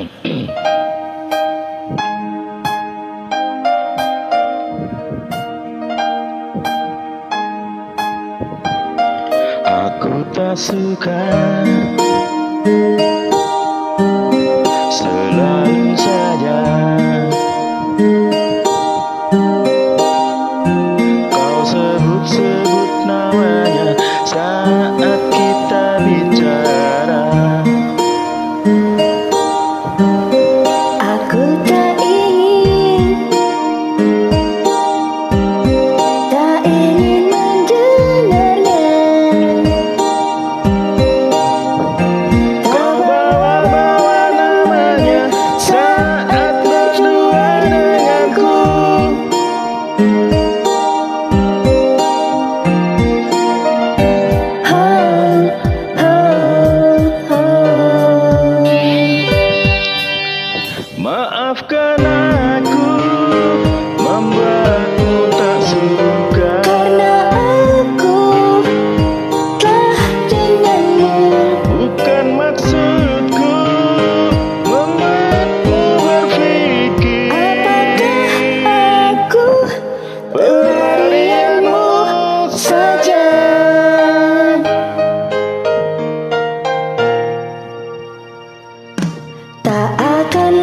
Aku tak suka Maafkan aku Membuatmu tak suka. Karena aku telah denganmu Bukan maksudku Membuatmu berpikir. Apakah aku pelarianmu saja? Tak akan